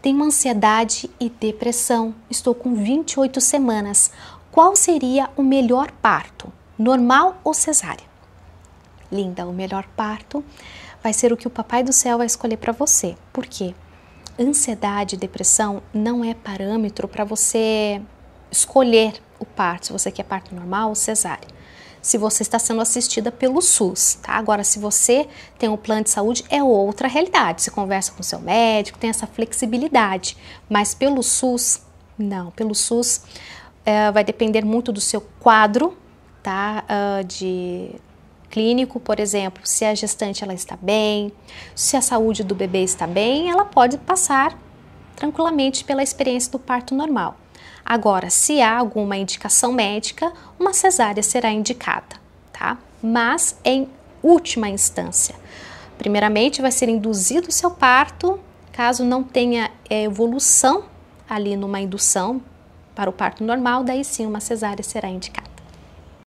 Tenho ansiedade e depressão. Estou com 28 semanas. Qual seria o melhor parto? Normal ou cesárea? Linda, o melhor parto vai ser o que o Papai do Céu vai escolher para você. Por quê? Ansiedade e depressão não é parâmetro para você escolher o parto, se você quer parto normal ou cesárea. Se você está sendo assistida pelo SUS, tá? Agora, se você tem um plano de saúde, é outra realidade. Você conversa com seu médico, tem essa flexibilidade. Mas pelo SUS, não. Pelo SUS, é, vai depender muito do seu quadro, tá? Uh, de clínico, por exemplo, se a gestante ela está bem, se a saúde do bebê está bem, ela pode passar tranquilamente pela experiência do parto normal. Agora, se há alguma indicação médica, uma cesárea será indicada, tá? Mas em última instância. Primeiramente, vai ser induzido o seu parto, caso não tenha é, evolução ali numa indução para o parto normal, daí sim uma cesárea será indicada.